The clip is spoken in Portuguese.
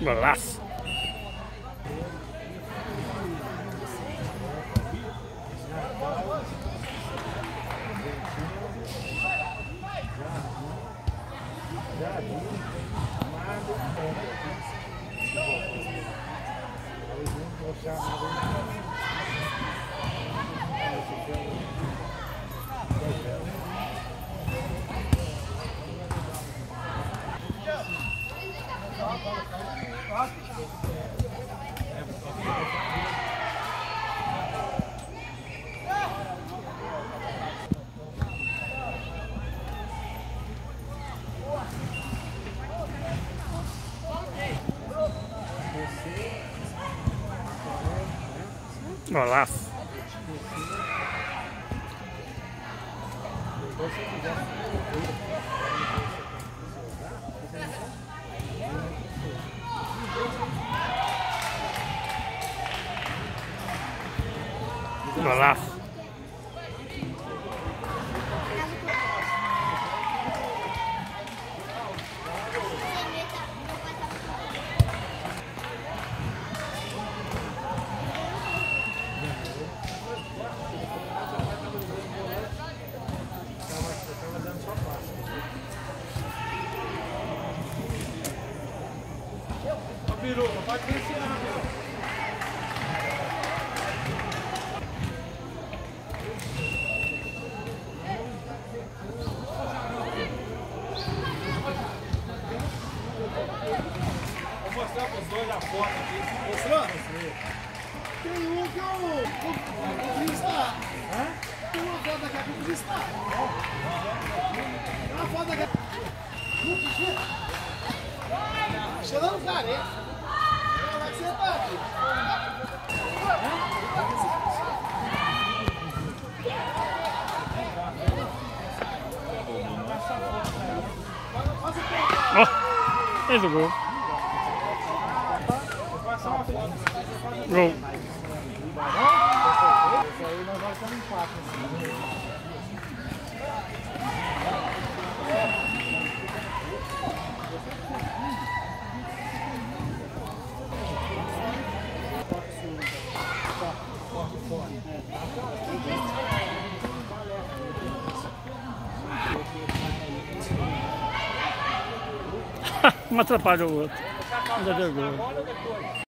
Golaço. Golaço. Golaço. Biruba, pode ensinar, mostrar para os dois a foto aqui. Mostrou? Tem um que eu eu podia estar. Tem uma foto daqui a pouco podia estar. Tem uma foto daqui a pouco. Cheirando careta. Vai sentar aqui. Ó, fez o gol. Vou passar uma foto. Ter um atrapalha o outro. Ainda deu.